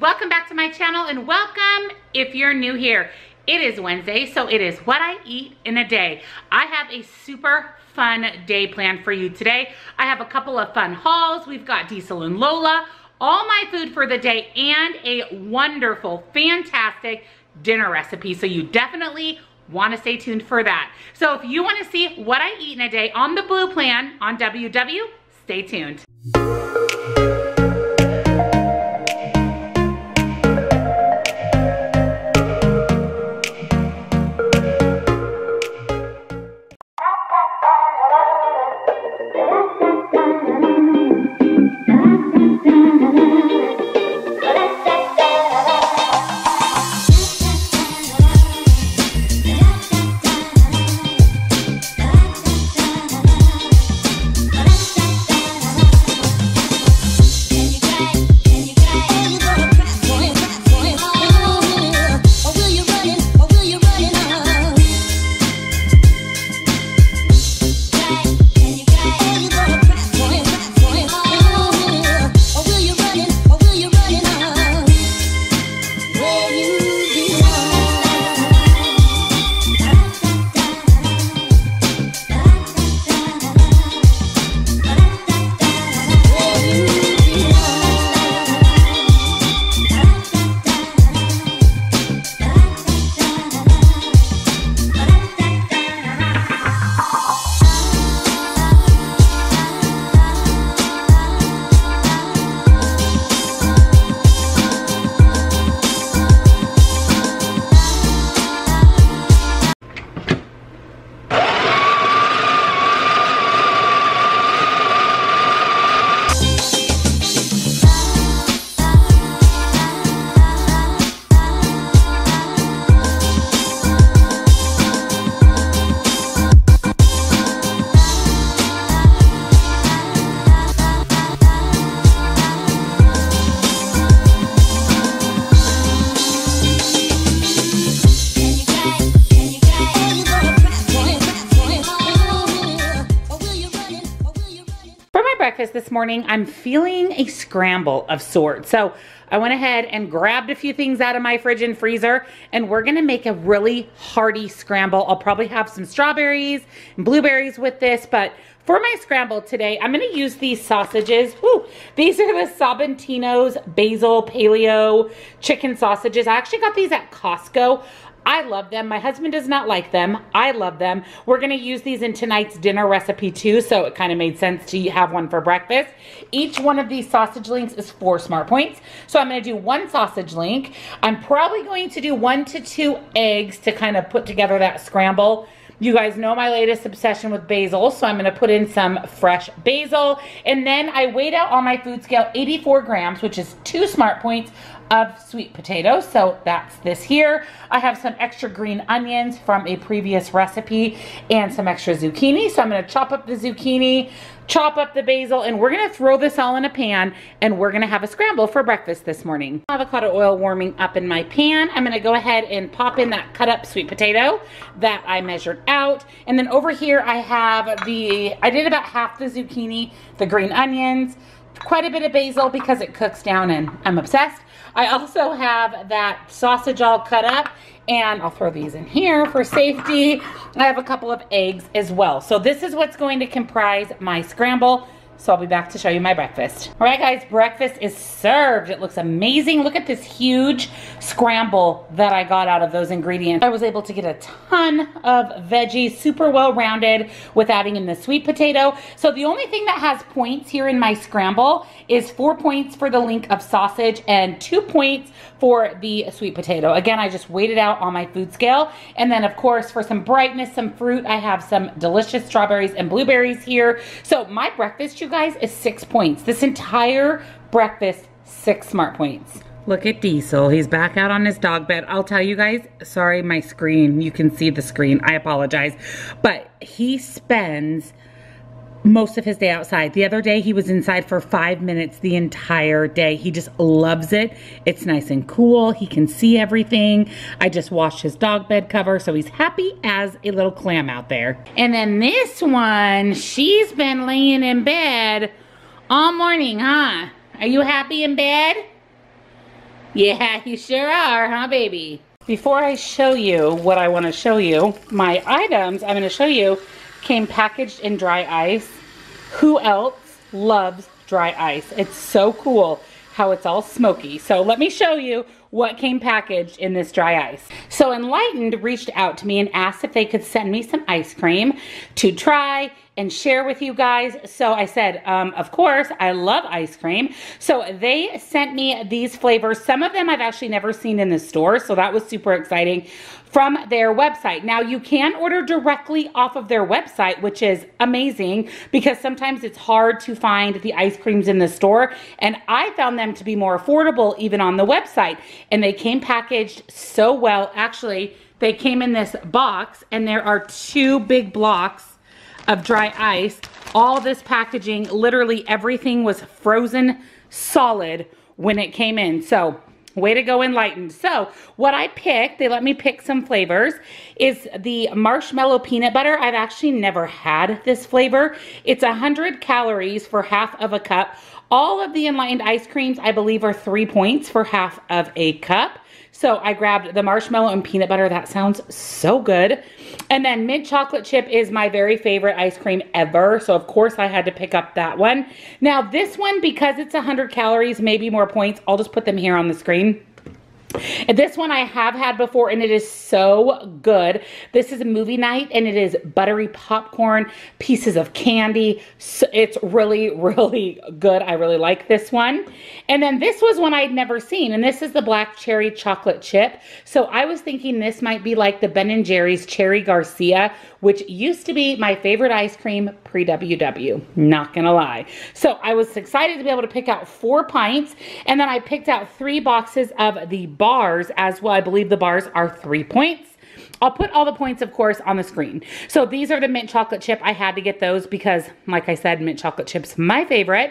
welcome back to my channel and welcome if you're new here. It is Wednesday, so it is what I eat in a day. I have a super fun day planned for you today. I have a couple of fun hauls. We've got Diesel and Lola, all my food for the day, and a wonderful, fantastic dinner recipe. So you definitely want to stay tuned for that. So if you want to see what I eat in a day on the Blue Plan on WW, stay tuned. Morning, I'm feeling a scramble of sorts. So I went ahead and grabbed a few things out of my fridge and freezer, and we're gonna make a really hearty scramble. I'll probably have some strawberries and blueberries with this, but for my scramble today, I'm gonna use these sausages. These are the Sabantino's Basil Paleo Chicken Sausages. I actually got these at Costco. I love them. My husband does not like them. I love them. We're going to use these in tonight's dinner recipe too, so it kind of made sense to have one for breakfast. Each one of these sausage links is four smart points. So I'm going to do one sausage link. I'm probably going to do one to two eggs to kind of put together that scramble. You guys know my latest obsession with basil, so I'm gonna put in some fresh basil. And then I weighed out on my food scale 84 grams, which is two smart points of sweet potatoes. So that's this here. I have some extra green onions from a previous recipe and some extra zucchini. So I'm gonna chop up the zucchini, chop up the basil, and we're gonna throw this all in a pan and we're gonna have a scramble for breakfast this morning. Avocado oil warming up in my pan. I'm gonna go ahead and pop in that cut up sweet potato that I measured out. And then over here I have the, I did about half the zucchini, the green onions, quite a bit of basil because it cooks down and I'm obsessed. I also have that sausage all cut up and I'll throw these in here for safety. I have a couple of eggs as well. So this is what's going to comprise my scramble. So I'll be back to show you my breakfast. All right, guys, breakfast is served. It looks amazing. Look at this huge scramble that I got out of those ingredients. I was able to get a ton of veggies, super well-rounded with adding in the sweet potato. So the only thing that has points here in my scramble is four points for the link of sausage and two points for the sweet potato. Again, I just weighed it out on my food scale. And then of course, for some brightness, some fruit, I have some delicious strawberries and blueberries here. So my breakfast, you guys, is six points. This entire breakfast, six smart points. Look at Diesel. He's back out on his dog bed. I'll tell you guys, sorry, my screen. You can see the screen. I apologize. But he spends most of his day outside. The other day, he was inside for five minutes the entire day. He just loves it. It's nice and cool. He can see everything. I just washed his dog bed cover, so he's happy as a little clam out there. And then this one, she's been laying in bed all morning, huh? Are you happy in bed? Yeah, you sure are, huh, baby? Before I show you what I want to show you, my items I'm going to show you came packaged in dry ice. Who else loves dry ice? It's so cool how it's all smoky. So let me show you what came packaged in this dry ice. So Enlightened reached out to me and asked if they could send me some ice cream to try and share with you guys. So I said, um, of course, I love ice cream. So they sent me these flavors. Some of them I've actually never seen in the store, so that was super exciting from their website. Now you can order directly off of their website, which is amazing because sometimes it's hard to find the ice creams in the store. And I found them to be more affordable even on the website. And they came packaged so well. Actually, they came in this box and there are two big blocks of dry ice. All this packaging, literally everything was frozen solid when it came in. So way to go enlightened. So what I picked, they let me pick some flavors, is the marshmallow peanut butter. I've actually never had this flavor. It's 100 calories for half of a cup. All of the enlightened ice creams, I believe, are three points for half of a cup. So I grabbed the marshmallow and peanut butter. That sounds so good. And then mint chocolate chip is my very favorite ice cream ever. So of course I had to pick up that one. Now this one, because it's 100 calories, maybe more points, I'll just put them here on the screen. This one I have had before and it is so good. This is a movie night and it is buttery popcorn, pieces of candy. So it's really, really good. I really like this one. And then this was one I'd never seen and this is the black cherry chocolate chip. So I was thinking this might be like the Ben & Jerry's Cherry Garcia, which used to be my favorite ice cream pre-WW, not gonna lie. So I was excited to be able to pick out four pints and then I picked out three boxes of the bars as well. I believe the bars are three points. I'll put all the points, of course, on the screen. So these are the mint chocolate chip. I had to get those because, like I said, mint chocolate chip's my favorite.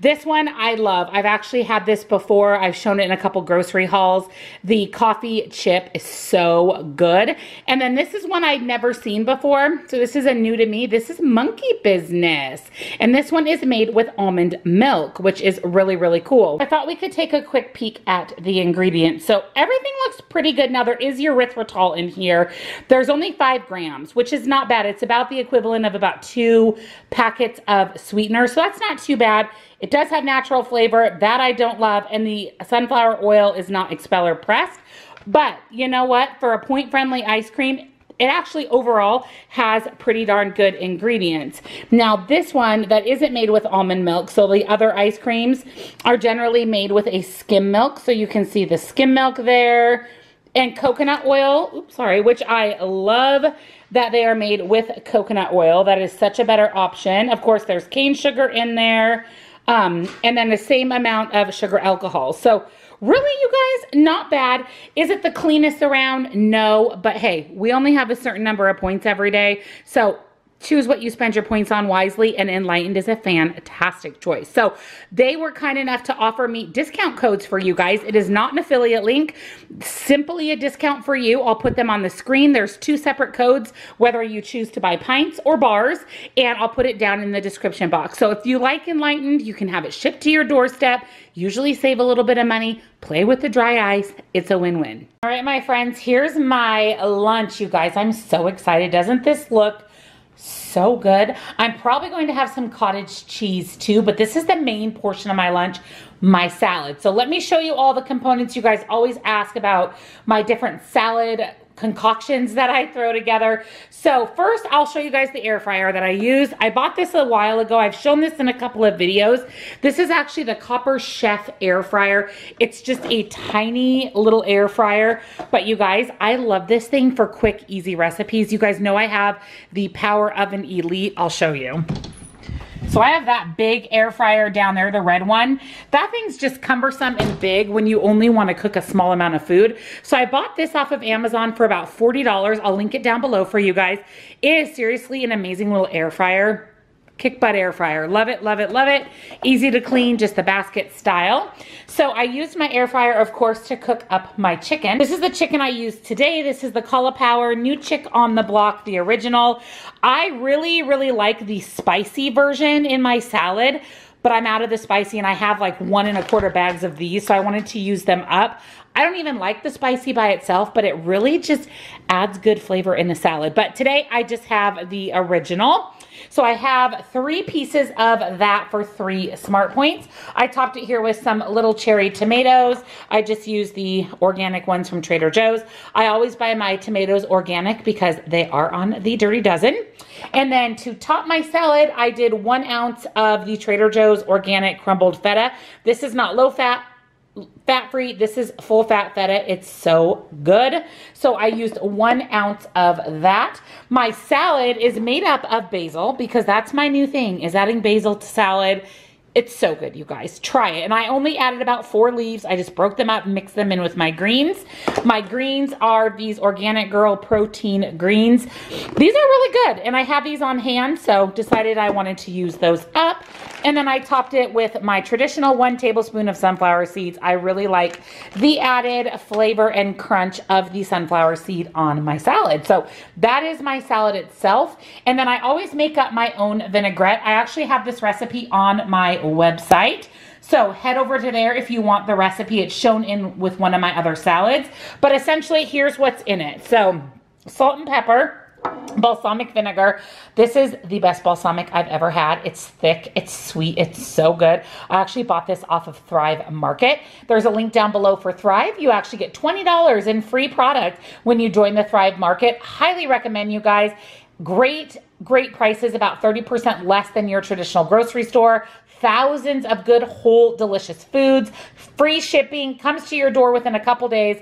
This one I love. I've actually had this before. I've shown it in a couple grocery hauls. The coffee chip is so good. And then this is one I'd never seen before. So this is a new to me. This is Monkey Business. And this one is made with almond milk, which is really, really cool. I thought we could take a quick peek at the ingredients. So everything looks pretty good. Now there is erythritol in here. There's only five grams, which is not bad. It's about the equivalent of about two packets of sweetener. So that's not too bad. It does have natural flavor. That I don't love. And the sunflower oil is not expeller pressed. But you know what? For a point-friendly ice cream, it actually overall has pretty darn good ingredients. Now this one that isn't made with almond milk, so the other ice creams are generally made with a skim milk. So you can see the skim milk there and coconut oil, oops, sorry, which I love that they are made with coconut oil. That is such a better option. Of course, there's cane sugar in there. Um, and then the same amount of sugar alcohol. So really, you guys, not bad. Is it the cleanest around? No, but hey, we only have a certain number of points every day. So choose what you spend your points on wisely and enlightened is a fantastic choice. So they were kind enough to offer me discount codes for you guys. It is not an affiliate link simply a discount for you. I'll put them on the screen. There's two separate codes whether you choose to buy pints or bars and i'll put it down in the description box. So if you like enlightened you can have it shipped to your doorstep. Usually save a little bit of money. Play with the dry ice. It's a win-win. All right my friends here's my lunch you guys. I'm so excited. Doesn't this look so good. I'm probably going to have some cottage cheese too, but this is the main portion of my lunch, my salad. So let me show you all the components. You guys always ask about my different salad concoctions that I throw together. So first I'll show you guys the air fryer that I use. I bought this a while ago. I've shown this in a couple of videos. This is actually the Copper Chef air fryer. It's just a tiny little air fryer. But you guys, I love this thing for quick, easy recipes. You guys know I have the Power Oven Elite. I'll show you. So I have that big air fryer down there, the red one. That thing's just cumbersome and big when you only want to cook a small amount of food. So I bought this off of Amazon for about $40. I'll link it down below for you guys. It is seriously an amazing little air fryer. Kick butt air fryer. Love it, love it, love it. Easy to clean, just the basket style. So I used my air fryer, of course, to cook up my chicken. This is the chicken I used today. This is the Power New Chick on the Block, the original. I really, really like the spicy version in my salad but I'm out of the spicy and I have like one and a quarter bags of these. So I wanted to use them up. I don't even like the spicy by itself, but it really just adds good flavor in the salad. But today I just have the original. So I have three pieces of that for three smart points. I topped it here with some little cherry tomatoes. I just use the organic ones from Trader Joe's. I always buy my tomatoes organic because they are on the Dirty Dozen. And then to top my salad, I did one ounce of the Trader Joe's organic crumbled feta. This is not low fat, fat free. This is full fat feta. It's so good. So I used one ounce of that. My salad is made up of basil because that's my new thing is adding basil to salad. It's so good, you guys. Try it. And I only added about four leaves. I just broke them up and mixed them in with my greens. My greens are these Organic Girl protein greens. These are really good. And I have these on hand, so decided I wanted to use those up. And then I topped it with my traditional one tablespoon of sunflower seeds. I really like the added flavor and crunch of the sunflower seed on my salad. So that is my salad itself. And then I always make up my own vinaigrette. I actually have this recipe on my website. So head over to there if you want the recipe. It's shown in with one of my other salads. But essentially, here's what's in it. So salt and pepper, balsamic vinegar. This is the best balsamic I've ever had. It's thick, it's sweet, it's so good. I actually bought this off of Thrive Market. There's a link down below for Thrive. You actually get $20 in free product when you join the Thrive Market. Highly recommend you guys. Great, great prices, about 30% less than your traditional grocery store. Thousands of good, whole, delicious foods. Free shipping comes to your door within a couple days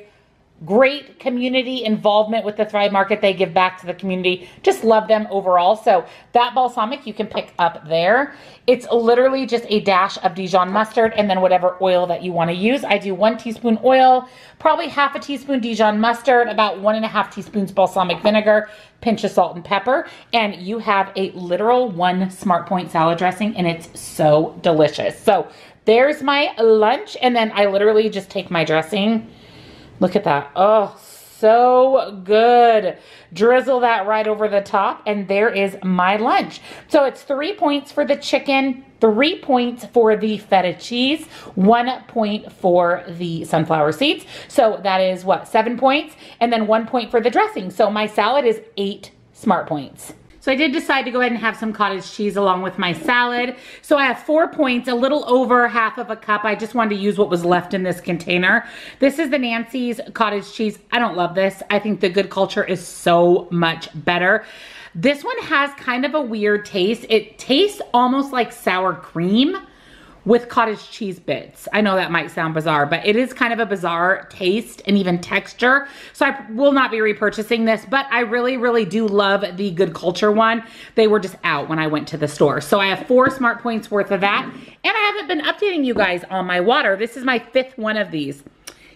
great community involvement with the Thrive Market. They give back to the community. Just love them overall. So that balsamic you can pick up there. It's literally just a dash of Dijon mustard and then whatever oil that you want to use. I do one teaspoon oil, probably half a teaspoon Dijon mustard, about one and a half teaspoons balsamic vinegar, pinch of salt and pepper, and you have a literal one Smart Point salad dressing and it's so delicious. So there's my lunch and then I literally just take my dressing Look at that. Oh, so good. Drizzle that right over the top and there is my lunch. So it's three points for the chicken, three points for the feta cheese, one point for the sunflower seeds. So that is what, seven points? And then one point for the dressing. So my salad is eight smart points. So I did decide to go ahead and have some cottage cheese along with my salad. So I have four points, a little over half of a cup. I just wanted to use what was left in this container. This is the Nancy's cottage cheese. I don't love this. I think the Good Culture is so much better. This one has kind of a weird taste. It tastes almost like sour cream with cottage cheese bits. I know that might sound bizarre, but it is kind of a bizarre taste and even texture. So I will not be repurchasing this, but I really, really do love the Good Culture one. They were just out when I went to the store. So I have four Smart Points worth of that. And I haven't been updating you guys on my water. This is my fifth one of these.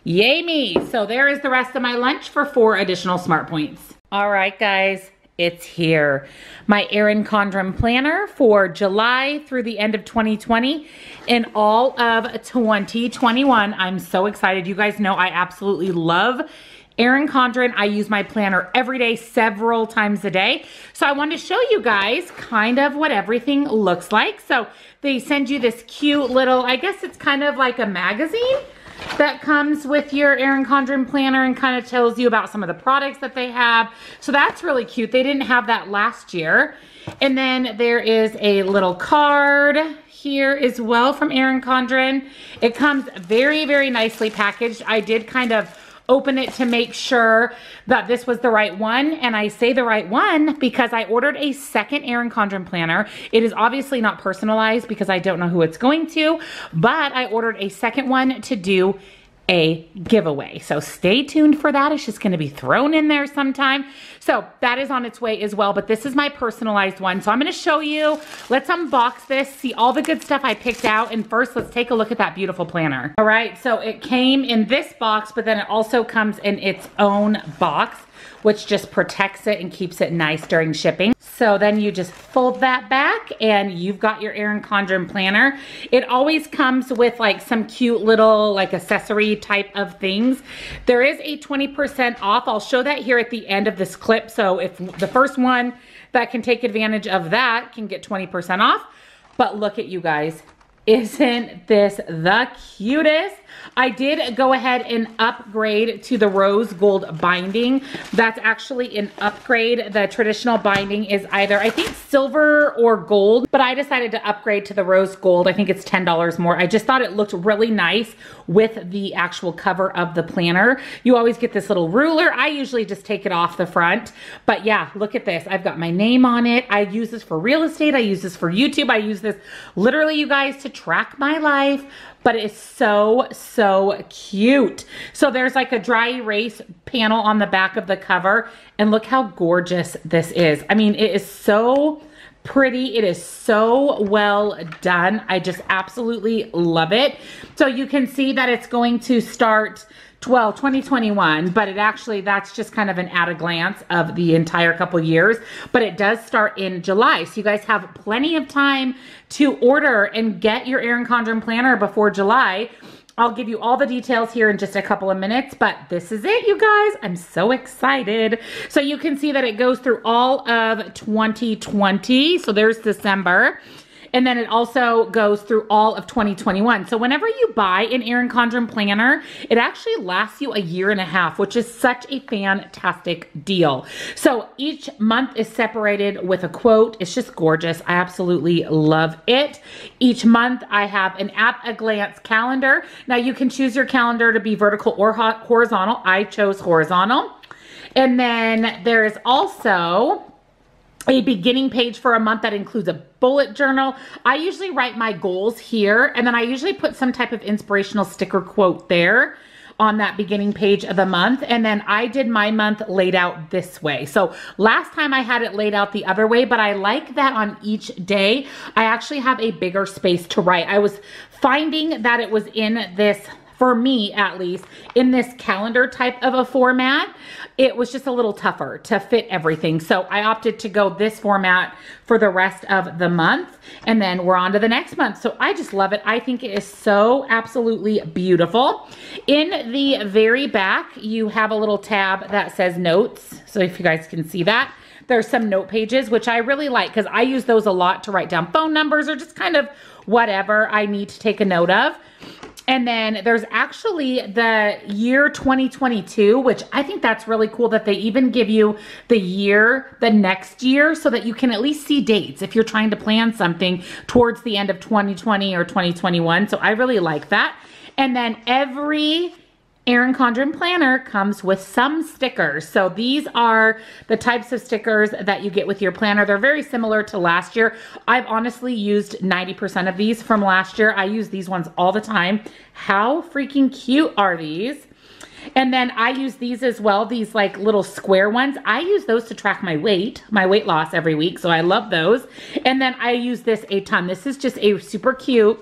Yay me. So there is the rest of my lunch for four additional Smart Points. All right, guys it's here. My Erin Condren planner for July through the end of 2020 and all of 2021. I'm so excited. You guys know I absolutely love Erin Condren. I use my planner every day, several times a day. So I wanted to show you guys kind of what everything looks like. So they send you this cute little, I guess it's kind of like a magazine that comes with your Erin Condren planner and kind of tells you about some of the products that they have. So that's really cute. They didn't have that last year. And then there is a little card here as well from Erin Condren. It comes very, very nicely packaged. I did kind of open it to make sure that this was the right one. And I say the right one because I ordered a second Erin Condren planner. It is obviously not personalized because I don't know who it's going to, but I ordered a second one to do a giveaway. So stay tuned for that. It's just going to be thrown in there sometime. So that is on its way as well, but this is my personalized one. So I'm going to show you. Let's unbox this, see all the good stuff I picked out. And first, let's take a look at that beautiful planner. All right, so it came in this box, but then it also comes in its own box which just protects it and keeps it nice during shipping. So then you just fold that back and you've got your Erin Condren planner. It always comes with like some cute little like accessory type of things. There is a 20% off. I'll show that here at the end of this clip. So if the first one that can take advantage of that can get 20% off. But look at you guys. Isn't this the cutest? I did go ahead and upgrade to the rose gold binding. That's actually an upgrade. The traditional binding is either, I think silver or gold, but I decided to upgrade to the rose gold. I think it's $10 more. I just thought it looked really nice with the actual cover of the planner. You always get this little ruler. I usually just take it off the front, but yeah, look at this. I've got my name on it. I use this for real estate. I use this for YouTube. I use this literally, you guys, to track my life but it's so, so cute. So there's like a dry erase panel on the back of the cover and look how gorgeous this is. I mean, it is so pretty. It is so well done. I just absolutely love it. So you can see that it's going to start well 2021 but it actually that's just kind of an at a glance of the entire couple years but it does start in July so you guys have plenty of time to order and get your Erin Condren planner before July I'll give you all the details here in just a couple of minutes, but this is it, you guys. I'm so excited. So you can see that it goes through all of 2020. So there's December. And then it also goes through all of 2021. So whenever you buy an Erin Condren planner, it actually lasts you a year and a half, which is such a fantastic deal. So each month is separated with a quote. It's just gorgeous. I absolutely love it. Each month I have an at a glance calendar. Now you can choose your calendar to be vertical or horizontal. I chose horizontal. And then there is also a beginning page for a month that includes a bullet journal. I usually write my goals here and then I usually put some type of inspirational sticker quote there on that beginning page of the month. And then I did my month laid out this way. So last time I had it laid out the other way, but I like that on each day, I actually have a bigger space to write. I was finding that it was in this for me at least, in this calendar type of a format, it was just a little tougher to fit everything. So I opted to go this format for the rest of the month. And then we're on to the next month. So I just love it. I think it is so absolutely beautiful. In the very back, you have a little tab that says notes. So if you guys can see that. There's some note pages, which I really like because I use those a lot to write down phone numbers or just kind of whatever I need to take a note of. And then there's actually the year 2022, which I think that's really cool that they even give you the year, the next year, so that you can at least see dates if you're trying to plan something towards the end of 2020 or 2021. So I really like that. And then every Erin Condren Planner comes with some stickers. So these are the types of stickers that you get with your planner. They're very similar to last year. I've honestly used 90% of these from last year. I use these ones all the time. How freaking cute are these? And then I use these as well, these like little square ones. I use those to track my weight, my weight loss every week. So I love those. And then I use this a ton. This is just a super cute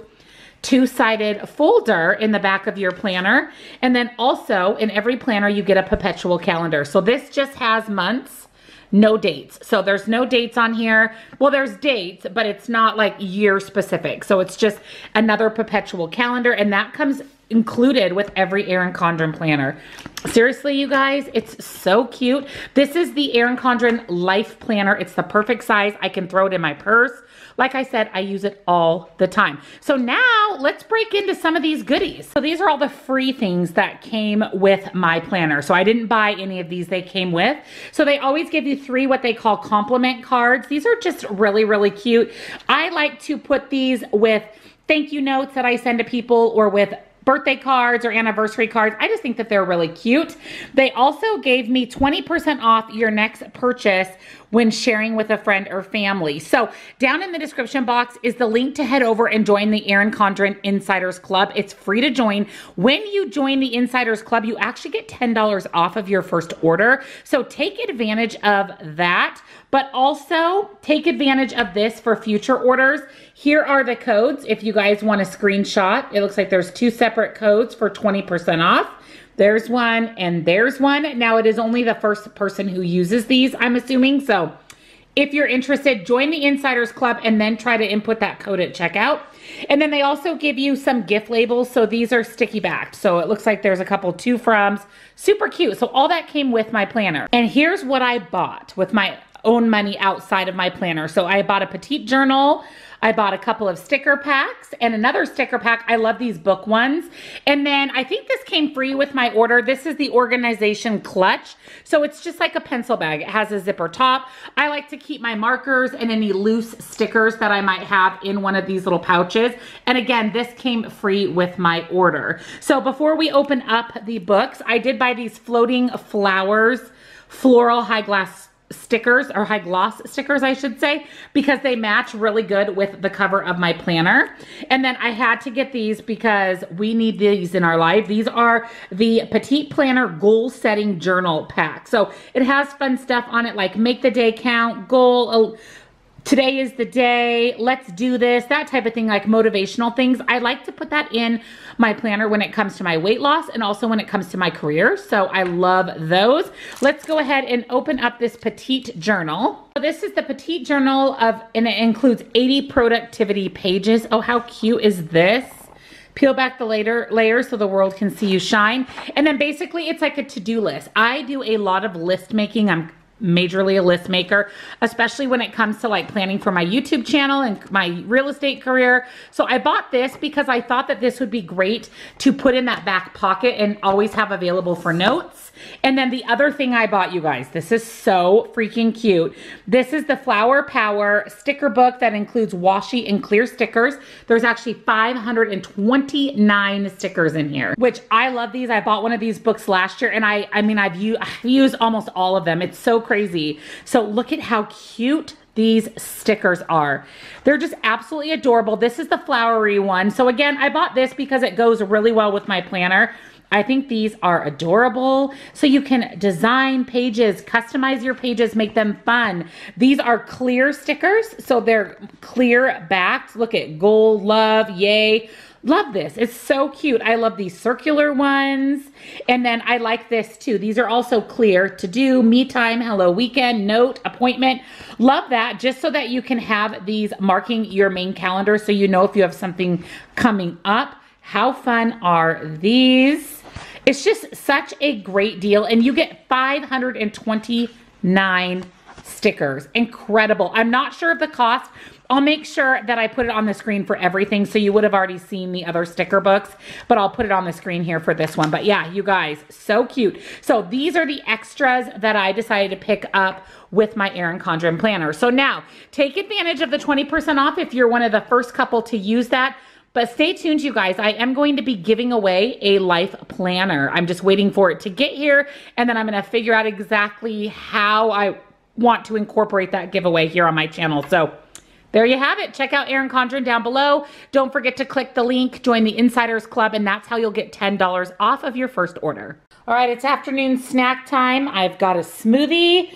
two-sided folder in the back of your planner. And then also in every planner, you get a perpetual calendar. So this just has months, no dates. So there's no dates on here. Well, there's dates, but it's not like year specific. So it's just another perpetual calendar and that comes included with every Erin Condren planner. Seriously, you guys, it's so cute. This is the Erin Condren Life Planner. It's the perfect size. I can throw it in my purse. Like I said, I use it all the time. So now let's break into some of these goodies. So these are all the free things that came with my planner. So I didn't buy any of these they came with. So they always give you three what they call compliment cards. These are just really, really cute. I like to put these with thank you notes that I send to people or with birthday cards or anniversary cards. I just think that they're really cute. They also gave me 20% off your next purchase when sharing with a friend or family. So down in the description box is the link to head over and join the Erin Condren Insiders Club. It's free to join. When you join the Insiders Club, you actually get $10 off of your first order. So take advantage of that, but also take advantage of this for future orders. Here are the codes if you guys want a screenshot. It looks like there's two separate codes for 20% off. There's one and there's one. Now it is only the first person who uses these, I'm assuming. So if you're interested, join the Insiders Club and then try to input that code at checkout. And then they also give you some gift labels. So these are sticky backed. So it looks like there's a couple two froms. Super cute. So all that came with my planner. And here's what I bought with my own money outside of my planner. So I bought a petite journal. I bought a couple of sticker packs and another sticker pack. I love these book ones. And then I think this came free with my order. This is the organization clutch. So it's just like a pencil bag. It has a zipper top. I like to keep my markers and any loose stickers that I might have in one of these little pouches. And again, this came free with my order. So before we open up the books, I did buy these floating flowers floral high glass stickers or high gloss stickers I should say because they match really good with the cover of my planner. And then I had to get these because we need these in our life. These are the petite planner goal setting journal pack. So it has fun stuff on it like make the day count goal today is the day, let's do this, that type of thing, like motivational things. I like to put that in my planner when it comes to my weight loss and also when it comes to my career. So I love those. Let's go ahead and open up this petite journal. This is the petite journal of, and it includes 80 productivity pages. Oh, how cute is this? peel back the later layers so the world can see you shine. And then basically it's like a to-do list. I do a lot of list making. I'm majorly a list maker, especially when it comes to like planning for my YouTube channel and my real estate career. So I bought this because I thought that this would be great to put in that back pocket and always have available for notes. And then the other thing I bought you guys, this is so freaking cute. This is the Flower Power sticker book that includes washi and clear stickers. There's actually 529 stickers in here, which I love these. I bought one of these books last year and I, I mean, I've used, used almost all of them. It's so crazy. So look at how cute these stickers are. They're just absolutely adorable. This is the flowery one. So again, I bought this because it goes really well with my planner. I think these are adorable. So you can design pages, customize your pages, make them fun. These are clear stickers. So they're clear backed. Look at gold, love, yay. Love this. It's so cute. I love these circular ones. And then I like this too. These are also clear to do, me time, hello weekend, note, appointment. Love that just so that you can have these marking your main calendar so you know if you have something coming up. How fun are these? It's just such a great deal. And you get 529 stickers. Incredible. I'm not sure of the cost. I'll make sure that I put it on the screen for everything. So you would have already seen the other sticker books, but I'll put it on the screen here for this one. But yeah, you guys, so cute. So these are the extras that I decided to pick up with my Erin Condren planner. So now take advantage of the 20% off if you're one of the first couple to use that. But stay tuned, you guys. I am going to be giving away a life planner. I'm just waiting for it to get here, and then I'm going to figure out exactly how I want to incorporate that giveaway here on my channel. So there you have it. Check out Erin Condren down below. Don't forget to click the link, join the Insiders Club, and that's how you'll get $10 off of your first order. All right, it's afternoon snack time. I've got a smoothie,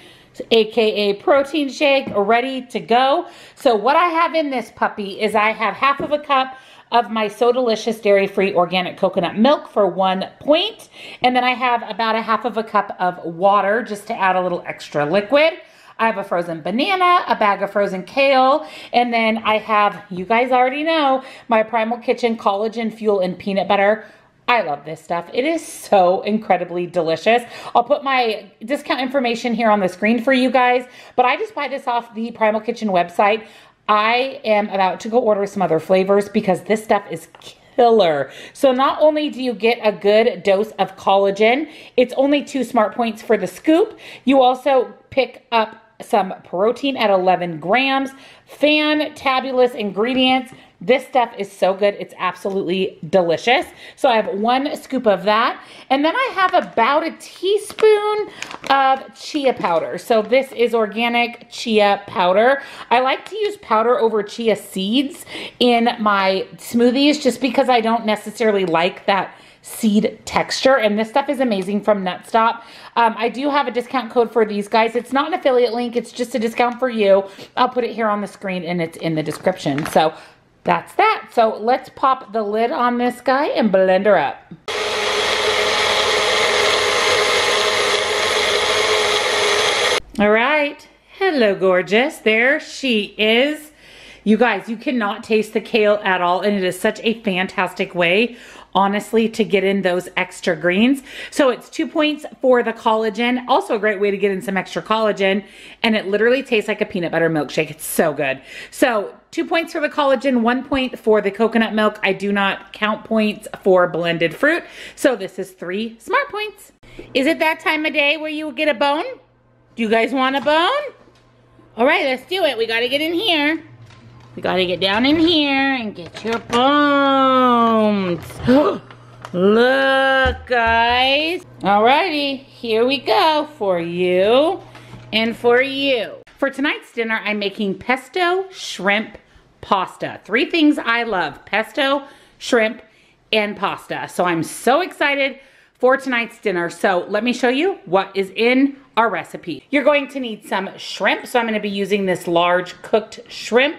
aka protein shake, ready to go. So what I have in this puppy is I have half of a cup of my So Delicious dairy-free organic coconut milk for one point. And then I have about a half of a cup of water just to add a little extra liquid. I have a frozen banana, a bag of frozen kale, and then I have, you guys already know, my Primal Kitchen collagen fuel and peanut butter. I love this stuff. It is so incredibly delicious. I'll put my discount information here on the screen for you guys, but I just buy this off the Primal Kitchen website. I am about to go order some other flavors because this stuff is killer. So not only do you get a good dose of collagen, it's only two smart points for the scoop. You also pick up some protein at 11 grams, fantabulous ingredients, this stuff is so good. It's absolutely delicious. So I have one scoop of that. And then I have about a teaspoon of chia powder. So this is organic chia powder. I like to use powder over chia seeds in my smoothies just because I don't necessarily like that seed texture. And this stuff is amazing from Nutstop. Um, I do have a discount code for these guys. It's not an affiliate link. It's just a discount for you. I'll put it here on the screen and it's in the description. So that's that. So let's pop the lid on this guy and blend her up. All right. Hello, gorgeous. There she is. You guys, you cannot taste the kale at all, and it is such a fantastic way honestly, to get in those extra greens. So it's two points for the collagen. Also a great way to get in some extra collagen. And it literally tastes like a peanut butter milkshake. It's so good. So two points for the collagen, one point for the coconut milk. I do not count points for blended fruit. So this is three smart points. Is it that time of day where you get a bone? Do you guys want a bone? All right, let's do it. We got to get in here. We got to get down in here and get your bones. Look, guys. Alrighty, here we go for you and for you. For tonight's dinner, I'm making pesto shrimp pasta. Three things I love, pesto, shrimp, and pasta. So I'm so excited for tonight's dinner. So let me show you what is in our recipe. You're going to need some shrimp. So I'm gonna be using this large cooked shrimp,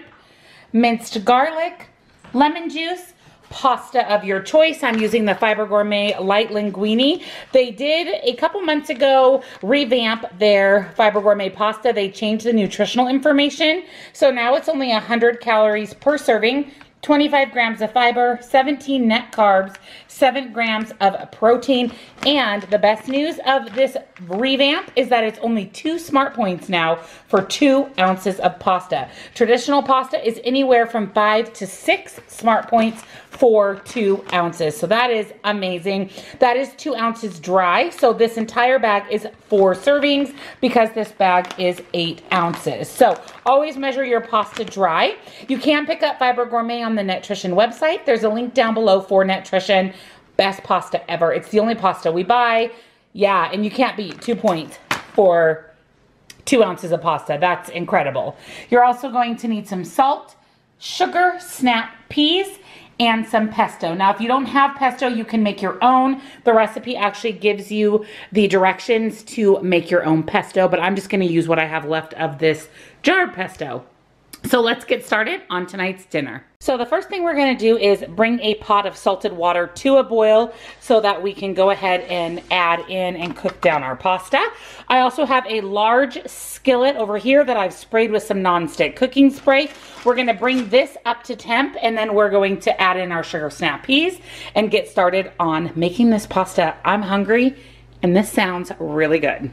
minced garlic, lemon juice, pasta of your choice. I'm using the Fiber Gourmet Light Linguine. They did a couple months ago revamp their Fiber Gourmet pasta. They changed the nutritional information. So now it's only 100 calories per serving. 25 grams of fiber, 17 net carbs, 7 grams of protein. And the best news of this revamp is that it's only two smart points now for two ounces of pasta. Traditional pasta is anywhere from five to six smart points for two ounces. So that is amazing. That is two ounces dry. So this entire bag is four servings because this bag is eight ounces. So always measure your pasta dry. You can pick up Fiber Gourmet on the Netrition website. There's a link down below for Netrition. Best pasta ever. It's the only pasta we buy. Yeah, and you can't beat two points for two ounces of pasta. That's incredible. You're also going to need some salt, sugar, snap peas, and some pesto. Now, if you don't have pesto, you can make your own. The recipe actually gives you the directions to make your own pesto, but I'm just gonna use what I have left of this jarred pesto. So let's get started on tonight's dinner. So the first thing we're gonna do is bring a pot of salted water to a boil so that we can go ahead and add in and cook down our pasta. I also have a large skillet over here that I've sprayed with some nonstick cooking spray. We're gonna bring this up to temp and then we're going to add in our sugar snap peas and get started on making this pasta. I'm hungry and this sounds really good.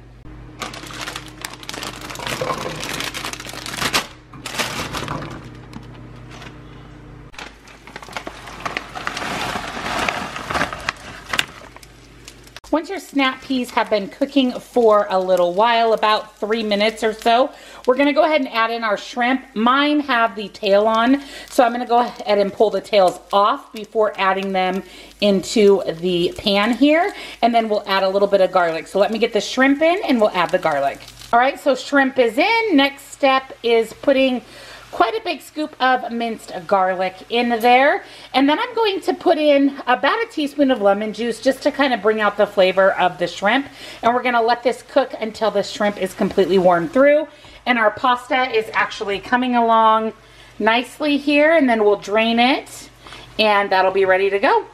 Once your snap peas have been cooking for a little while, about three minutes or so, we're gonna go ahead and add in our shrimp. Mine have the tail on, so I'm gonna go ahead and pull the tails off before adding them into the pan here, and then we'll add a little bit of garlic. So let me get the shrimp in and we'll add the garlic. All right, so shrimp is in. Next step is putting quite a big scoop of minced garlic in there. And then I'm going to put in about a teaspoon of lemon juice just to kind of bring out the flavor of the shrimp. And we're gonna let this cook until the shrimp is completely warmed through. And our pasta is actually coming along nicely here and then we'll drain it and that'll be ready to go.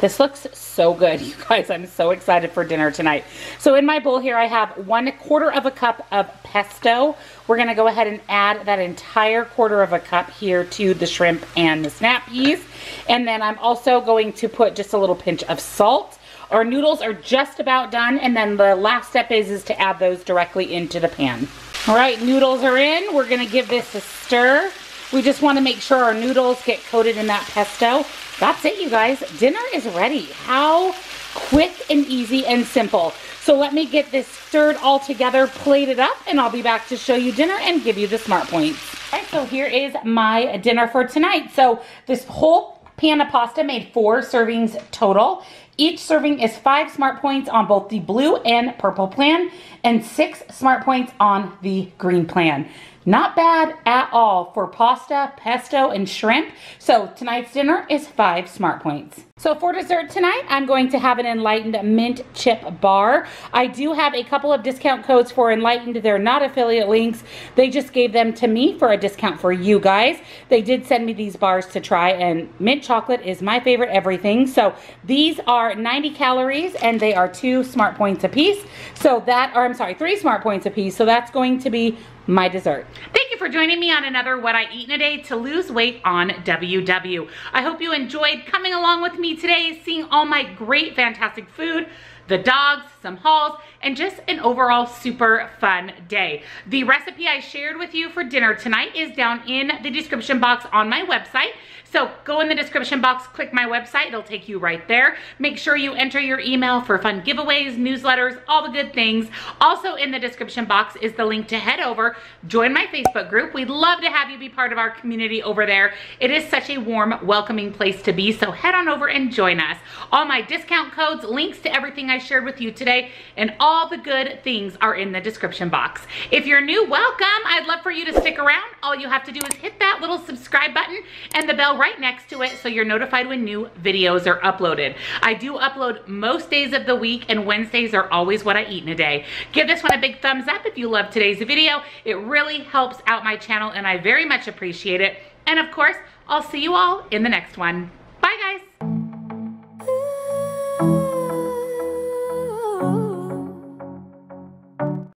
This looks so good, you guys. I'm so excited for dinner tonight. So in my bowl here, I have one quarter of a cup of pesto. We're gonna go ahead and add that entire quarter of a cup here to the shrimp and the snap peas. And then I'm also going to put just a little pinch of salt. Our noodles are just about done. And then the last step is, is to add those directly into the pan. All right, noodles are in. We're gonna give this a stir. We just wanna make sure our noodles get coated in that pesto. That's it, you guys. Dinner is ready. How quick and easy and simple. So let me get this stirred all together, plated up, and I'll be back to show you dinner and give you the smart points. All right, so here is my dinner for tonight. So this whole pan of pasta made four servings total. Each serving is five smart points on both the blue and purple plan and six smart points on the green plan. Not bad at all for pasta, pesto, and shrimp. So tonight's dinner is five smart points. So for dessert tonight, I'm going to have an Enlightened Mint Chip Bar. I do have a couple of discount codes for Enlightened. They're not affiliate links. They just gave them to me for a discount for you guys. They did send me these bars to try and mint chocolate is my favorite everything. So these are 90 calories and they are two smart points a piece. So that, or I'm sorry, three smart points a piece. So that's going to be my dessert. Thank you for joining me on another What I Eat in a Day to Lose Weight on WW. I hope you enjoyed coming along with me today, seeing all my great, fantastic food the dogs, some hauls, and just an overall super fun day. The recipe I shared with you for dinner tonight is down in the description box on my website. So go in the description box, click my website, it'll take you right there. Make sure you enter your email for fun giveaways, newsletters, all the good things. Also in the description box is the link to head over, join my Facebook group. We'd love to have you be part of our community over there. It is such a warm, welcoming place to be, so head on over and join us. All my discount codes, links to everything I shared with you today, and all the good things are in the description box. If you're new, welcome. I'd love for you to stick around. All you have to do is hit that little subscribe button and the bell right next to it so you're notified when new videos are uploaded. I do upload most days of the week and Wednesdays are always what I eat in a day. Give this one a big thumbs up if you love today's video. It really helps out my channel and I very much appreciate it. And of course, I'll see you all in the next one.